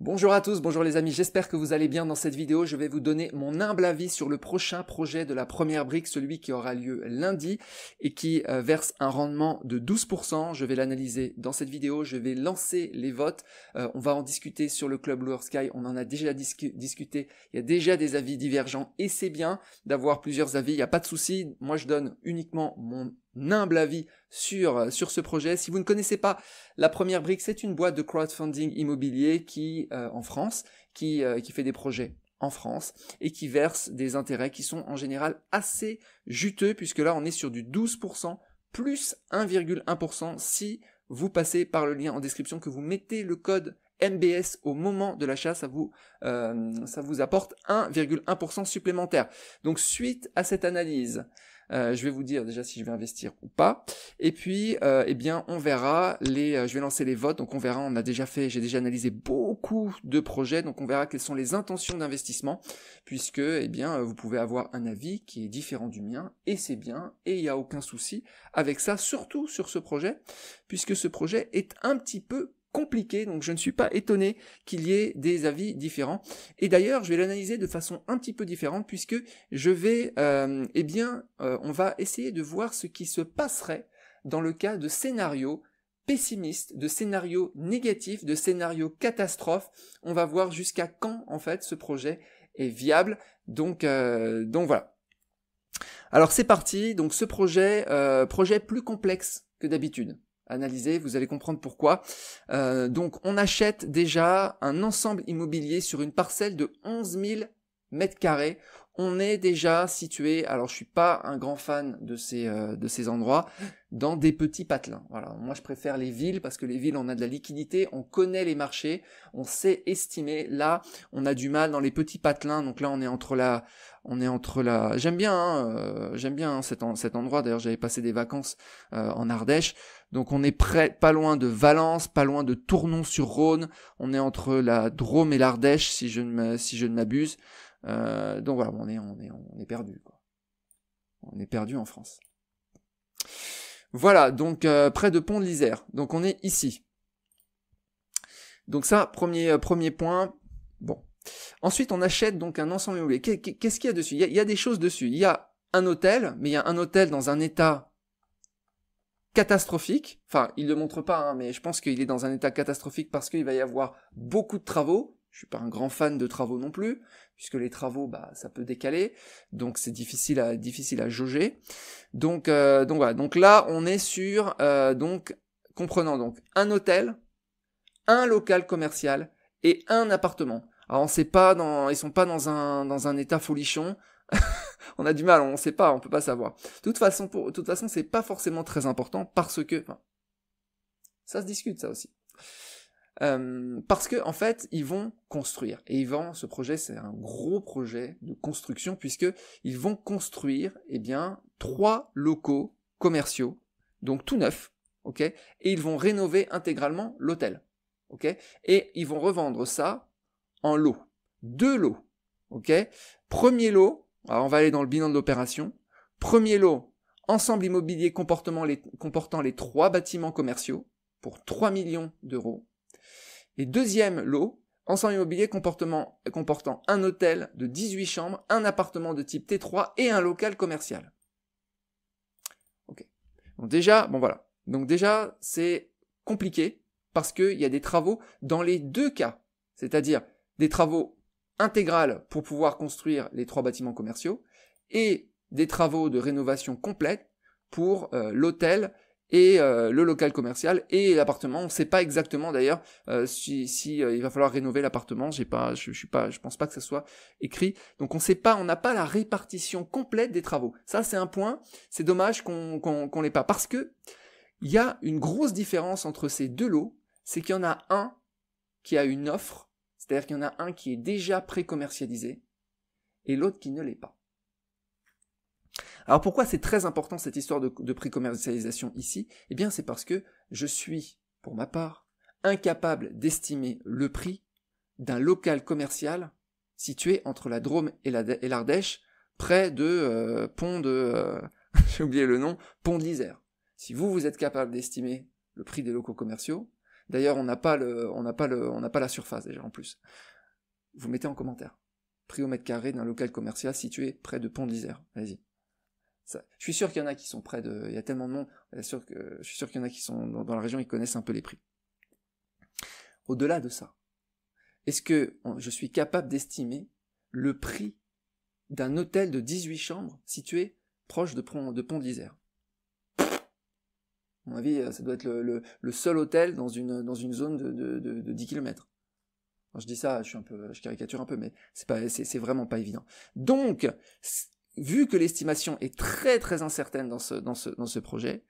Bonjour à tous, bonjour les amis, j'espère que vous allez bien dans cette vidéo. Je vais vous donner mon humble avis sur le prochain projet de la première brique, celui qui aura lieu lundi et qui euh, verse un rendement de 12%. Je vais l'analyser dans cette vidéo, je vais lancer les votes. Euh, on va en discuter sur le club Lower Sky, on en a déjà discuté, il y a déjà des avis divergents et c'est bien d'avoir plusieurs avis, il n'y a pas de souci. Moi je donne uniquement mon humble avis sur, euh, sur ce projet. Si vous ne connaissez pas la première brique, c'est une boîte de crowdfunding immobilier qui, euh, en France, qui, euh, qui fait des projets en France et qui verse des intérêts qui sont en général assez juteux puisque là on est sur du 12% plus 1,1% si vous passez par le lien en description que vous mettez le code MBS au moment de l'achat, ça vous, ça vous apporte 1,1% supplémentaire. Donc suite à cette analyse, euh, je vais vous dire déjà si je vais investir ou pas. Et puis, euh, eh bien, on verra les. Euh, je vais lancer les votes. Donc, on verra. On a déjà fait. J'ai déjà analysé beaucoup de projets. Donc, on verra quelles sont les intentions d'investissement, puisque, eh bien, vous pouvez avoir un avis qui est différent du mien, et c'est bien. Et il n'y a aucun souci avec ça, surtout sur ce projet, puisque ce projet est un petit peu compliqué, donc je ne suis pas étonné qu'il y ait des avis différents. Et d'ailleurs, je vais l'analyser de façon un petit peu différente puisque je vais, euh, eh bien, euh, on va essayer de voir ce qui se passerait dans le cas de scénarios pessimistes, de scénarios négatifs, de scénarios catastrophes. On va voir jusqu'à quand en fait ce projet est viable. Donc, euh, donc voilà. Alors c'est parti. Donc ce projet, projet plus complexe que d'habitude analyser, vous allez comprendre pourquoi. Euh, donc on achète déjà un ensemble immobilier sur une parcelle de 11 000 mètres carrés. On est déjà situé, alors je suis pas un grand fan de ces, euh, de ces endroits, dans des petits patelins. Voilà, moi je préfère les villes parce que les villes on a de la liquidité, on connaît les marchés, on sait estimer. Là, on a du mal dans les petits patelins. Donc là, on est entre la, on est entre la. J'aime bien, hein, euh, j'aime bien hein, cet, cet endroit. D'ailleurs, j'avais passé des vacances en Ardèche. Donc on est près, pas loin de Valence, pas loin de Tournon-sur-Rhône. On est entre la Drôme et l'Ardèche, si je ne si je ne m'abuse. Euh, donc voilà, on est perdu. Quoi. On est perdu en France. Voilà, donc euh, près de Pont de l'Isère. Donc on est ici. Donc ça, premier euh, premier point. Bon. Ensuite, on achète donc un ensemble immobilier. Qu'est-ce qu'il y a dessus? Il y a, il y a des choses dessus. Il y a un hôtel, mais il y a un hôtel dans un état catastrophique. Enfin, il ne le montre pas, hein, mais je pense qu'il est dans un état catastrophique parce qu'il va y avoir beaucoup de travaux. Je suis pas un grand fan de travaux non plus, puisque les travaux, bah, ça peut décaler, donc c'est difficile à difficile à jauger. Donc, euh, donc voilà. Donc là, on est sur euh, donc comprenant donc un hôtel, un local commercial et un appartement. Alors on sait pas dans, ils sont pas dans un dans un état folichon. on a du mal, on ne sait pas, on peut pas savoir. De toute façon, pour, de toute façon, c'est pas forcément très important parce que, enfin, ça se discute ça aussi. Parce que en fait, ils vont construire et ils vont. Ce projet, c'est un gros projet de construction puisque ils vont construire, eh bien, trois locaux commerciaux, donc tout neuf, ok, et ils vont rénover intégralement l'hôtel, ok, et ils vont revendre ça en lots, deux lots, ok? Premier lot, alors on va aller dans le bilan de l'opération. Premier lot, ensemble immobilier comportant les, comportant les trois bâtiments commerciaux pour 3 millions d'euros. Et deuxième lot, ensemble immobilier comportant, un hôtel de 18 chambres, un appartement de type T3 et un local commercial. Donc déjà, bon voilà. Donc déjà, c'est compliqué parce qu'il y a des travaux dans les deux cas. C'est-à-dire des travaux intégrale pour pouvoir construire les trois bâtiments commerciaux et des travaux de rénovation complète pour euh, l'hôtel et euh, le local commercial et l'appartement. On ne sait pas exactement d'ailleurs euh, si, si il va falloir rénover l'appartement. J'ai pas, je, je, suis pas, je pense pas que ça soit écrit. Donc on sait pas, on n'a pas la répartition complète des travaux. Ça c'est un point. C'est dommage qu'on qu'on l'ait pas parce que il y a une grosse différence entre ces deux lots. C'est qu'il y en a un qui a une offre c'est-à-dire qu'il y en a un qui est déjà pré-commercialisé et l'autre qui ne l'est pas. Alors pourquoi c'est très important cette histoire de, pré-commercialisation ici? Eh bien c'est parce que je suis, pour ma part, incapable d'estimer le prix d'un local commercial situé entre la Drôme et l'Ardèche, près de euh, Pont de... Euh, j'ai oublié le nom, Pont de l'Isère. Si vous, vous êtes capable d'estimer le prix des locaux commerciaux, D'ailleurs, on n'a pas pas pas la surface déjà en plus. Vous mettez en commentaire. Prix au mètre carré d'un local commercial situé près de Pont de l'Isère. Allez-y. Je suis sûr qu'il y en a qui sont près de, il y a tellement de monde, je suis sûr que, je suis sûr qu'il y en a qui sont dans, la région, ils connaissent un peu les prix. Au-delà de ça, est-ce que je suis capable d'estimer le prix d'un hôtel de 18 chambres situé proche de Pont de, Pont de l'Isère mon avis, ça doit être le, seul hôtel dans une, dans une zone de, de, 10 km. je dis ça, je caricature un peu, mais c'est, vraiment pas évident. Donc, vu que l'estimation est très très incertaine dans ce, dans ce, dans ce projet,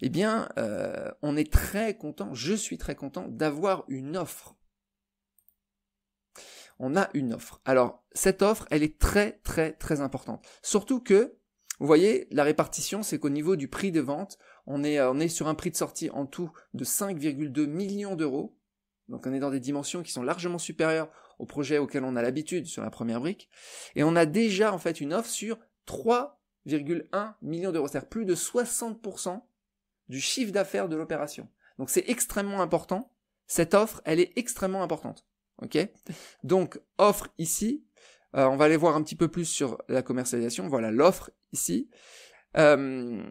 eh bien, euh, on est très content, je suis très content d'avoir une offre. On a une offre. Alors, cette offre, elle est très très très importante. Surtout que, vous voyez, la répartition, c'est qu'au niveau du prix de vente, on est, on est sur un prix de sortie en tout de 5,2 millions d'euros. Donc on est dans des dimensions qui sont largement supérieures au projet auquel on a l'habitude sur la première brique. Et on a déjà en fait une offre sur 3,1 millions d'euros, c'est-à-dire plus de 60% du chiffre d'affaires de l'opération. Donc c'est extrêmement important. Cette offre, elle est extrêmement importante. Ok? Donc offre ici. Euh, on va aller voir un petit peu plus sur la commercialisation. Voilà l'offre ici. Euh,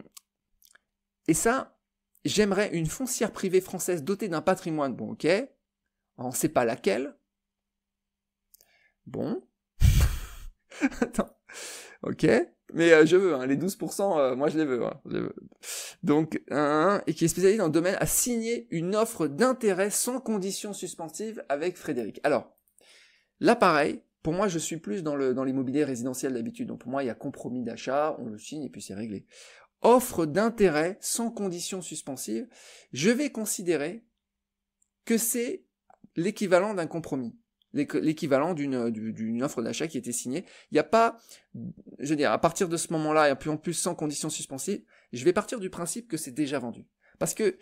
et ça, j'aimerais une foncière privée française dotée d'un patrimoine. Bon, ok. On ne sait pas laquelle. Bon. Attends. Ok. Mais euh, je veux, hein, les 12%, euh, moi je les veux, hein. Donc, un, et qui est spécialisé dans le domaine, a signé une offre d'intérêt sans condition suspensive avec Frédéric. Alors, là pareil, pour moi je suis plus dans le dans l'immobilier résidentiel d'habitude. Donc pour moi il y a compromis d'achat, on le signe et puis c'est réglé. Offre d'intérêt sans condition suspensive, je vais considérer que c'est l'équivalent d'un compromis l'équivalent d'une d'une offre d'achat qui était signée. Il n'y a pas, je veux dire, à partir de ce moment-là, et plus en plus sans condition suspensive, je vais partir du principe que c'est déjà vendu. Parce que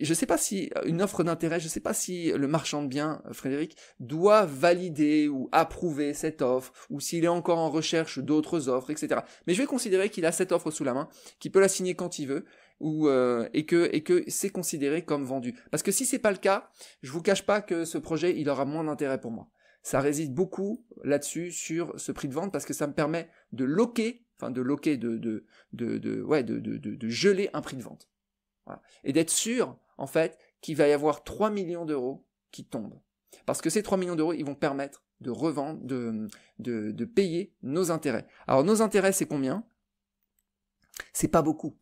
je ne sais pas si une offre d'intérêt, je ne sais pas si le marchand de biens, Frédéric, doit valider ou approuver cette offre, ou s'il est encore en recherche d'autres offres, etc. Mais je vais considérer qu'il a cette offre sous la main, qu'il peut la signer quand il veut, ou euh, et que et que c'est considéré comme vendu. Parce que si c'est pas le cas, je vous cache pas que ce projet il aura moins d'intérêt pour moi. Ça réside beaucoup là-dessus sur ce prix de vente parce que ça me permet de loquer, enfin de loquer, de de de, de ouais de, de, de, geler un prix de vente. Voilà. Et d'être sûr en fait qu'il va y avoir 3 millions d'euros qui tombent. Parce que ces 3 millions d'euros, ils vont permettre de revendre, de, de, de payer nos intérêts. Alors nos intérêts, c'est combien? C'est pas beaucoup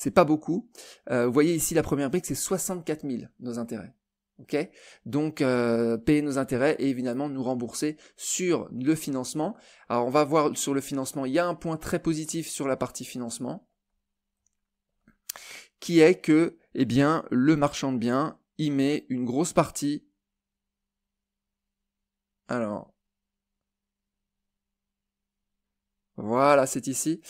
c'est pas beaucoup. Euh, vous voyez ici la première brique, c'est 64 000 nos intérêts. Ok? Donc euh, payer nos intérêts et évidemment nous rembourser sur le financement. Alors on va voir sur le financement, il y a un point très positif sur la partie financement, qui est que eh bien le marchand de biens y met une grosse partie. Alors Voilà, c'est ici.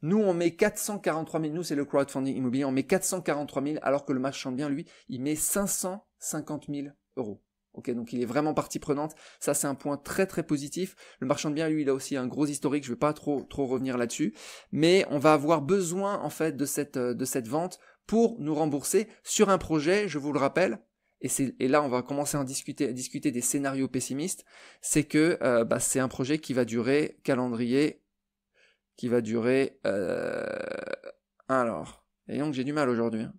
Nous, on met 443 000. Nous, c'est le crowdfunding immobilier. On met 443 000, alors que le marchand de biens, lui, il met 550 000 euros. Ok, donc il est vraiment partie prenante. Ça, c'est un point très très positif. Le marchand de biens, lui, il a aussi un gros historique. Je vais pas trop trop revenir là-dessus, mais on va avoir besoin en fait de cette de cette vente pour nous rembourser sur un projet. Je vous le rappelle. Et, là, on va commencer à discuter, discuter des scénarios pessimistes. C'est que euh, bah, c'est un projet qui va durer calendrier qui va durer... Euh... Alors, et donc j'ai du mal aujourd'hui. Hein.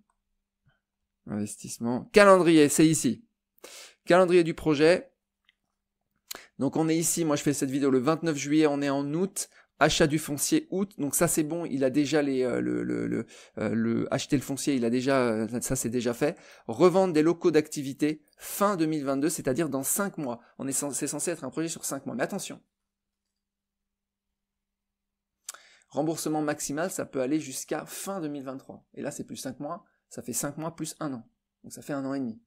Investissement. Calendrier, c'est ici. Calendrier du projet. Donc on est ici, moi je fais cette vidéo le 29 juillet, on est en août. Achat du foncier août, donc ça c'est bon, il a déjà les, euh, le, le, le, euh, le, acheter le foncier, il a déjà, euh, ça c'est déjà fait. Revendre des locaux d'activité fin 2022, c'est-à-dire dans 5 mois. On est c'est censé être un projet sur 5 mois. Mais attention, Remboursement maximal, ça peut aller jusqu'à fin 2023. Et là, c'est plus 5 mois, ça fait 5 mois plus 1 an. Donc ça fait un an et demi.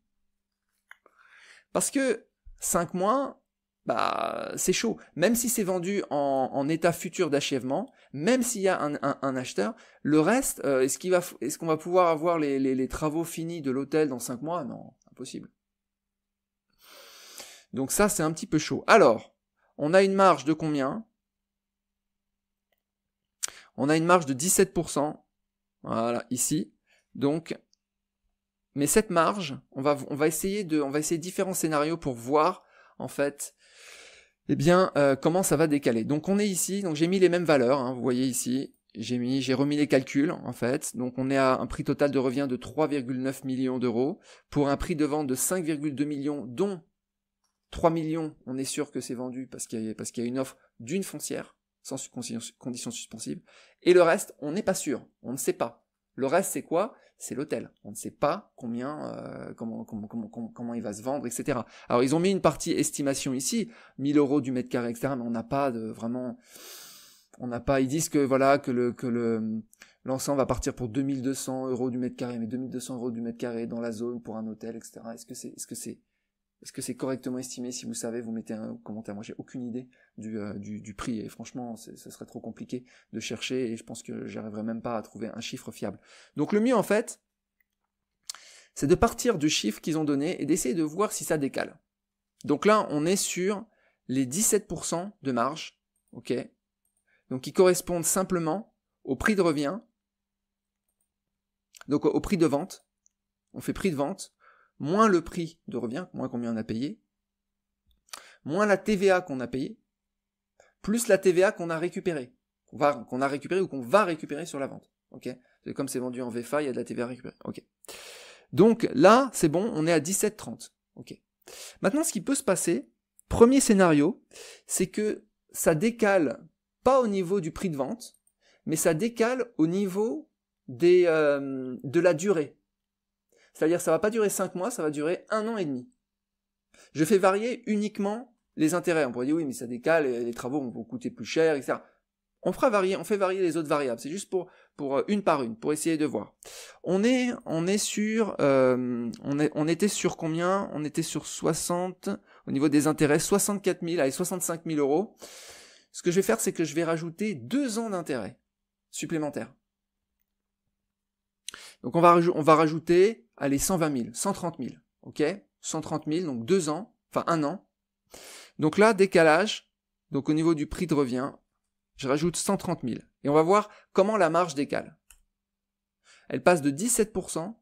Parce que 5 mois, bah, c'est chaud. Même si c'est vendu en, état futur d'achèvement, même s'il y a un, acheteur, le reste, euh, est-ce, qu'on va pouvoir avoir les, les travaux finis de l'hôtel dans 5 mois? Non, impossible. Donc ça, c'est un petit peu chaud. Alors, on a une marge de combien? On a une marge de 17%, voilà, ici. Donc, mais cette marge, on va, on va essayer de, on va essayer différents scénarios pour voir, en fait, eh bien, euh, comment ça va décaler. Donc on est ici, donc j'ai mis les mêmes valeurs, hein, vous voyez ici, j'ai mis, j'ai remis les calculs en fait. Donc on est à un prix total de revient de 3,9 millions d'euros pour un prix de vente de 5,2 millions, dont 3 millions, on est sûr que c'est vendu parce qu'il y, a, parce qu'il y a une offre d'une foncière sans conditions suspensives. Et le reste, on n'est pas sûr, on ne sait pas. Le reste, c'est quoi? C'est l'hôtel. On ne sait pas combien, euh, comment, comment, comment, comment, il va se vendre, etc. Alors, ils ont mis une partie estimation ici, 1000 euros du mètre carré, etc. Mais on n'a pas de vraiment, on n'a pas. Ils disent que voilà que le que le l'ensemble va partir pour 2200 euros du mètre carré, mais 2200 euros du mètre carré dans la zone pour un hôtel, etc. Est-ce que c'est, est-ce que c'est est-ce que c'est correctement estimé Si vous savez, vous mettez un commentaire? Moi, j'ai aucune idée du, euh, prix et franchement, ce serait trop compliqué de chercher et je pense que j'arriverai même pas à trouver un chiffre fiable. Donc le mieux, en fait, c'est de partir du chiffre qu'ils ont donné et d'essayer de voir si ça décale. Donc là, on est sur les 17% de marge, ok? Donc qui correspondent simplement au prix de revient, donc au prix de vente. On fait prix de vente moins le prix de revient, moins combien on a payé, moins la TVA qu'on a payé, plus la TVA qu'on a récupérée, qu'on a récupéré ou qu'on va récupérer sur la vente. Ok? Comme c'est vendu en VFA, il y a de la TVA récupérée. Ok. Donc là, c'est bon, on est à 17,30. Ok. Maintenant, ce qui peut se passer, premier scénario, c'est que ça décale pas au niveau du prix de vente, mais ça décale au niveau des, euh, de la durée. C'est-à-dire ça va pas durer 5 mois, ça va durer un an et demi. Je fais varier uniquement les intérêts. On pourrait dire oui, mais ça décale, les travaux vont coûter plus cher, etc. On fera varier, on fait varier les autres variables. C'est juste pour, pour euh, une par une, pour essayer de voir. On est, on est sur, euh, on, est, on était sur combien? On était sur 60, au niveau des intérêts, 64 000, allez, 65 000 euros. Ce que je vais faire, c'est que je vais rajouter deux ans d'intérêt supplémentaires. Donc on va, on va rajouter, allez, 120 000, 130 000, ok? 130 000, donc deux ans, enfin un an. Donc là, décalage, donc au niveau du prix de revient, je rajoute 130 000. Et on va voir comment la marge décale. Elle passe de 17%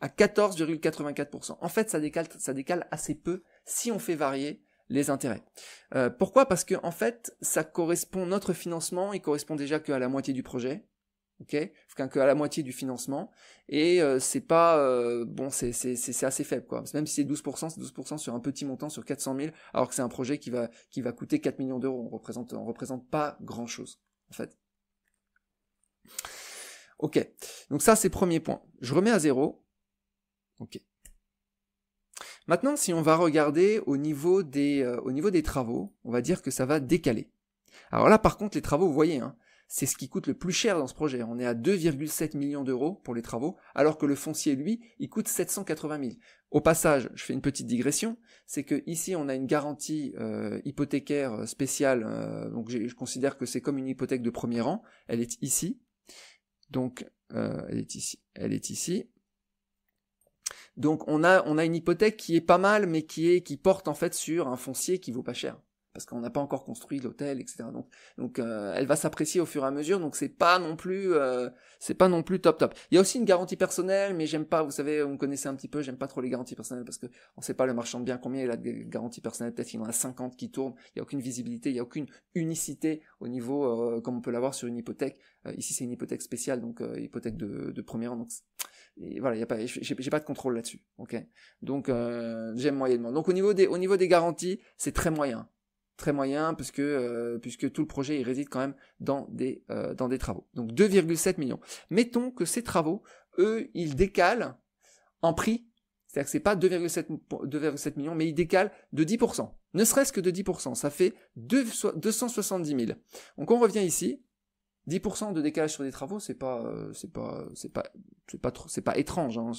à 14,84%. En fait, ça décale, ça décale assez peu si on fait varier les intérêts. Euh, pourquoi? Parce que en fait, ça correspond notre financement, il correspond déjà qu'à la moitié du projet ok, que à la moitié du financement, et euh, c'est pas, euh, bon, c'est assez faible, quoi. Même si c'est 12%, c'est 12% sur un petit montant, sur 400 000, alors que c'est un projet qui va, qui va coûter 4 millions d'euros. On représente, on représente pas grand chose, en fait. Ok, donc ça c'est premier point. Je remets à zéro. Ok. Maintenant, si on va regarder au niveau des, euh, au niveau des travaux, on va dire que ça va décaler. Alors là, par contre, les travaux, vous voyez, hein, c'est ce qui coûte le plus cher dans ce projet. On est à 2,7 millions d'euros pour les travaux, alors que le foncier, lui, il coûte 780 000. Au passage, je fais une petite digression, c'est que ici on a une garantie euh, hypothécaire euh, spéciale, euh, donc je considère que c'est comme une hypothèque de premier rang. Elle est ici, donc elle est ici, elle est ici. Donc on a on a une hypothèque qui est pas mal, mais qui est qui porte en fait sur un foncier qui vaut pas cher parce qu'on n'a pas encore construit l'hôtel, etc. Donc, euh, elle va s'apprécier au fur et à mesure. Donc c'est pas non plus, euh, c'est pas non plus top top. Il y a aussi une garantie personnelle, mais j'aime pas. Vous savez, vous me connaissez un petit peu, j'aime pas trop les garanties personnelles parce que on sait pas le marchand de biens combien il a de garanties personnelles. Peut-être qu'il en a 50 qui tournent. Il y a aucune visibilité, il y a aucune unicité au niveau euh, comme on peut l'avoir sur une hypothèque. ici c'est une hypothèque spéciale, donc hypothèque de, de premier rang. Donc voilà, y a pas, j'ai pas de contrôle là-dessus. Ok? Donc j'aime moyennement. Donc au niveau des, au niveau des garanties, c'est très moyen très moyen puisque euh, puisque tout le projet il réside quand même dans des euh, dans des travaux. Donc 2,7 millions. Mettons que ces travaux, eux, ils décalent en prix, c'est-à-dire que c'est pas 2,7 millions, mais ils décalent de 10%. Ne serait-ce que de 10%, ça fait 270 000. Donc on revient ici. 10% de décalage sur des travaux, c'est pas, euh, c'est pas, c'est pas, c'est pas c'est pas étrange, hein,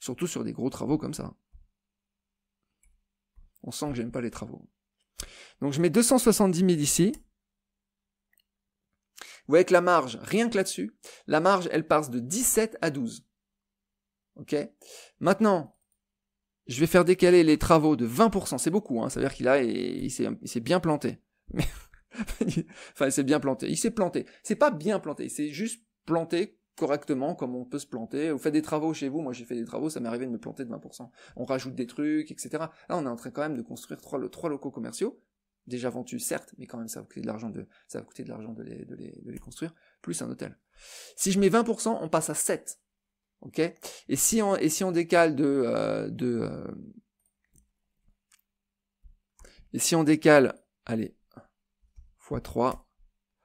surtout sur des gros travaux comme ça. On sent que j'aime pas les travaux. Donc je mets 270 000 ici. Vous voyez que la marge, rien que là-dessus, la marge, elle passe de 17 à 12. Ok? Maintenant, je vais faire décaler les travaux de 20%. C'est beaucoup, hein. Ça veut dire qu'il a, il, s'est bien planté. enfin, il s'est bien planté. Il s'est planté. C'est pas bien planté. C'est juste planté correctement comme on peut se planter. Vous faites des travaux chez vous, moi j'ai fait des travaux, ça m'est arrivé de me planter de 20%. On rajoute des trucs, etc. Là on est en train quand même de construire trois, trois locaux commerciaux, déjà vendus certes, mais quand même ça va coûter de l'argent de, ça va coûter de l'argent de les, de, les, de les construire, plus un hôtel. Si je mets 20%, on passe à 7. Ok? Et si on, et si on décale de, euh, euh, et si on décale, allez, x 3,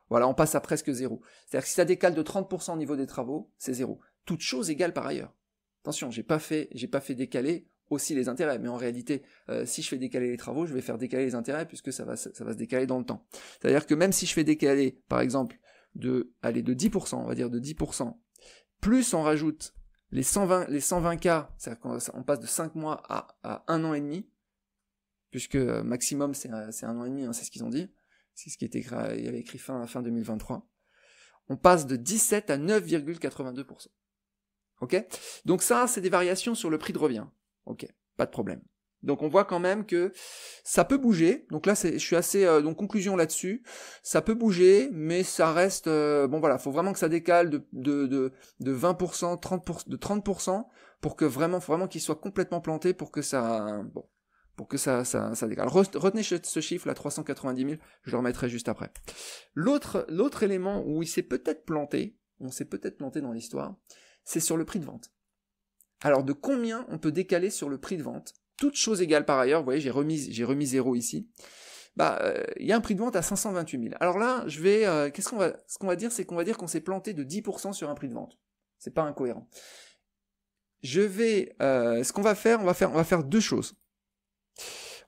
voilà, on passe à presque 0. C'est-à-dire que si ça décale de 30% au niveau des travaux, c'est 0. Toute chose égale par ailleurs. Attention, j'ai pas fait, j'ai pas fait décaler aussi les intérêts, mais en réalité, euh, si je fais décaler les travaux, je vais faire décaler les intérêts puisque ça va, ça va se décaler dans le temps. C'est-à-dire que même si je fais décaler, par exemple, de, de 10%, on va dire de 10%, plus on rajoute les 120, les 120 cas, c'est-à-dire qu'on passe de 5 mois à, à 1 an et demi, puisque euh, maximum c'est un, an et demi, hein, c'est ce qu'ils ont dit, c'est ce qui était écrit, il avait écrit fin, fin 2023, on passe de 17 à 9,82%. Ok? Donc ça, c'est des variations sur le prix de revient. Ok, pas de problème. Donc on voit quand même que ça peut bouger. Donc là, je suis assez euh, donc conclusion là-dessus. Ça peut bouger, mais ça reste euh, bon voilà. Faut vraiment que ça décale de de de, de 20%, 30%, de 30% pour que vraiment vraiment qu'il soit complètement planté pour que ça bon pour que ça décale. Retenez ce chiffre, là, 390 000, je le remettrai juste après. L'autre, l'autre élément où il s'est peut-être planté, on s'est peut-être planté dans l'histoire, c'est sur le prix de vente. Alors, de combien on peut décaler sur le prix de vente? Toutes choses égales par ailleurs, vous voyez, j'ai remis, j'ai remis zéro ici. Bah, euh, il y a un prix de vente à 528 000. Alors là, je vais, euh, qu'est-ce qu'on va, ce qu'on va dire, c'est qu'on va dire qu'on s'est planté de 10% sur un prix de vente. C'est pas incohérent. Je vais, euh, ce qu'on va faire, on va faire, on va faire deux choses.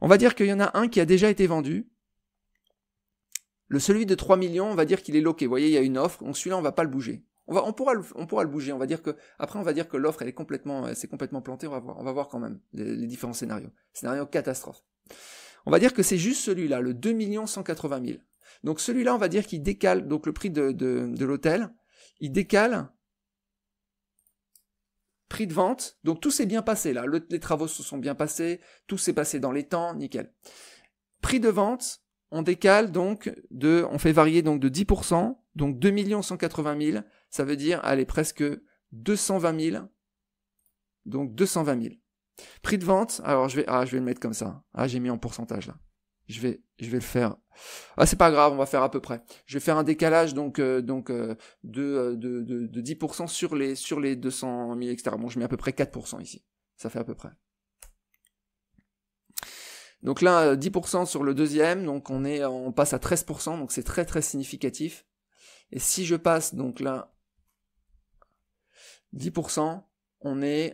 On va dire qu'il y en a un qui a déjà été vendu. Le celui de 3 millions, on va dire qu'il est loqué. Vous voyez, il y a une offre, donc celui-là, on va pas le bouger. On, va, on, pourra, le, on pourra le bouger. On va dire que après, on va dire que l'offre, elle est complètement, c'est complètement plantée. On va voir, on va voir quand même les, différents scénarios. Scénario catastrophe. On va dire que c'est juste celui-là, le 2 180 000. Donc celui-là, on va dire qu'il décale donc le prix de, de, l'hôtel. Il décale Prix de vente, donc tout s'est bien passé là, les travaux se sont bien passés, tout s'est passé dans les temps, nickel. Prix de vente, on décale donc de, on fait varier donc de 10%, donc 2 180 000, ça veut dire, allez, presque 220 000, donc 220 000. Prix de vente, alors je vais, ah, je vais le mettre comme ça. Ah, j'ai mis en pourcentage là. Je vais, je vais le faire. Ah, c'est pas grave, on va faire à peu près. Je vais faire un décalage donc euh, donc euh, de, de, de, de, 10% sur les sur les 200 000 etc. Bon, je mets à peu près 4% ici. Ça fait à peu près. Donc là, 10% sur le deuxième, donc on est, on passe à 13%, donc c'est très très significatif. Et si je passe donc là 10%, on est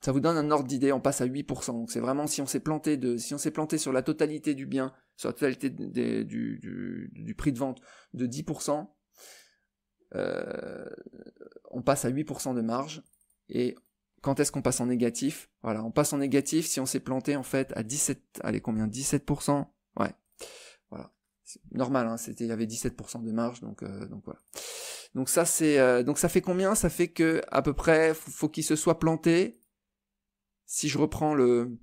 ça vous donne un ordre d'idée, on passe à 8%. Donc c'est vraiment si on s'est planté de, si on s'est planté sur la totalité du bien, sur la totalité du, du, du, prix de vente de 10%, euh, on passe à 8% de marge. Et quand est-ce qu'on passe en négatif? Voilà, on passe en négatif si on s'est planté en fait à 17, allez combien? 17% Ouais, voilà. normal, hein, c'était, il y avait 17% de marge, donc, euh, donc voilà. Donc ça c'est, euh, donc ça fait combien? Ça fait que à peu près, faut, faut qu'il se soit planté. Si je reprends le,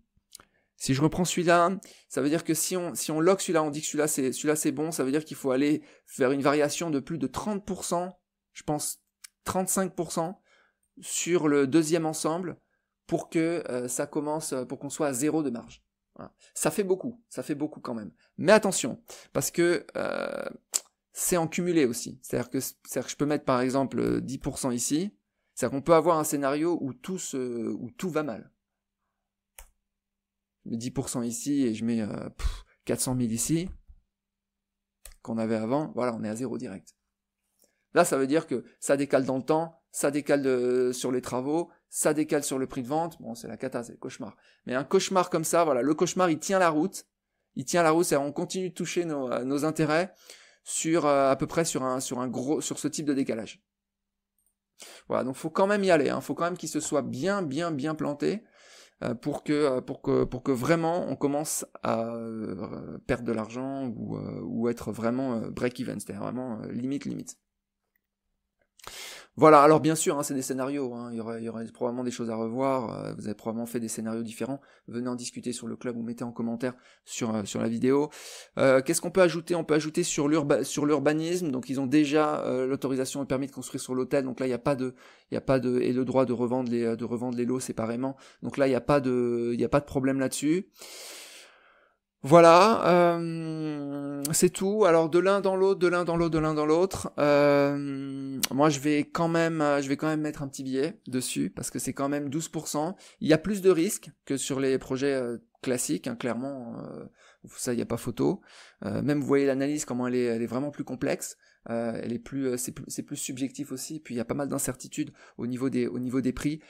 si je reprends celui-là, ça veut dire que si on, si on lock celui-là, on dit que celui-là c'est, celui-là c'est bon, ça veut dire qu'il faut aller faire une variation de plus de 30%, je pense 35% sur le deuxième ensemble pour que euh, ça commence, pour qu'on soit à zéro de marge. Ça fait beaucoup, ça fait beaucoup quand même. Mais attention, parce que euh, c'est en cumulé aussi. C'est-à-dire que, c'est-à-dire que je peux mettre par exemple 10% ici. C'est-à-dire qu'on peut avoir un scénario où tout, où tout va mal mets 10% ici et je mets 400 000 ici, qu'on avait avant, voilà, on est à zéro direct. Là, ça veut dire que ça décale dans le temps, ça décale sur les travaux, ça décale sur le prix de vente. Bon, c'est la cata, c'est le cauchemar. Mais un cauchemar comme ça, voilà, le cauchemar, il tient la route. Il tient la route, c'est on continue de toucher nos, euh, nos intérêts sur euh, à peu près sur un sur un gros sur ce type de décalage. Voilà, donc faut quand même y aller. Hein. Faut quand même qu'il se soit bien bien bien planté. Euh, pour que euh, pour que pour que vraiment on commence à perdre de l'argent ou, ou être vraiment break even, c'est-à-dire vraiment limite limite. Voilà, alors bien sûr, hein, c'est des scénarios, hein. il, y aurait, y probablement des choses à revoir, euh, vous avez probablement fait des scénarios différents, venez en discuter sur le club ou mettez en commentaire sur, euh, sur la vidéo. Euh, Qu'est-ce qu'on peut ajouter? On peut ajouter sur l'urbanisme, donc ils ont déjà l'autorisation et permis de construire sur l'hôtel, donc là il n'y a pas de, il y a pas de, et le droit de revendre les, de revendre les lots séparément, donc là il n'y a pas de, il n'y a pas de problème là-dessus. Voilà, euh, c'est tout. Alors de l'un dans l'autre, de l'un dans l'autre, de l'un dans l'autre. Euh, moi, je vais quand même, je vais quand même mettre un petit billet dessus parce que c'est quand même 12%. Il y a plus de risques que sur les projets euh, classiques, hein, clairement. Euh, ça, il n'y a pas photo. Euh, même vous voyez l'analyse comment elle elle est vraiment plus complexe. Euh, elle est plus, euh, c'est plus, plus subjectif aussi. Puis il y a pas mal d'incertitudes au niveau des, au niveau des prix.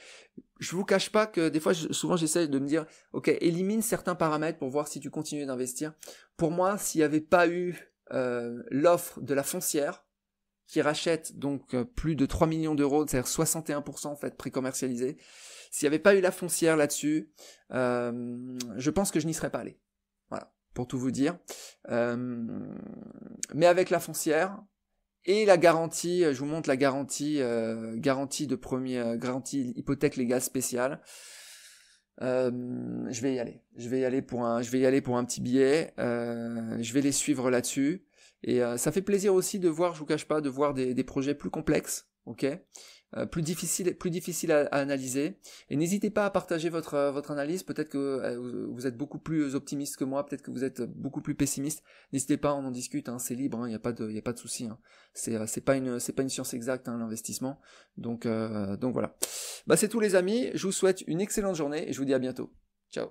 Je vous cache pas que des fois, souvent, j'essaie de me dire, ok, élimine certains paramètres pour voir si tu continues d'investir. Pour moi, s'il n'y avait pas eu euh, l'offre de la foncière qui rachète donc plus de 3 millions d'euros, c'est-à-dire 61% en fait pré-commercialisé. S'il n'y avait pas eu la foncière là-dessus, euh, je pense que je n'y serais pas allé. Voilà, pour tout vous dire. Euh, mais avec la foncière, et la garantie, je vous montre la garantie, euh, garantie de premier, euh, garantie hypothèque légale spéciale. Euh, je vais y aller. Je vais y aller pour un, je vais y aller pour un petit billet. Euh, je vais les suivre là-dessus. Et euh, ça fait plaisir aussi de voir, je vous cache pas, de voir des, des projets plus complexes, ok, euh, plus difficile, plus difficile à, à analyser. Et n'hésitez pas à partager votre euh, votre analyse. Peut-être que euh, vous êtes beaucoup plus optimiste que moi. Peut-être que vous êtes beaucoup plus pessimiste. N'hésitez pas, on en discute. Hein, c'est libre. Il hein, n'y a pas de il a pas de souci. Hein. C'est c'est pas une c'est pas une science exacte hein, l'investissement. Donc donc voilà. Bah c'est tout les amis. Je vous souhaite une excellente journée et je vous dis à bientôt. Ciao.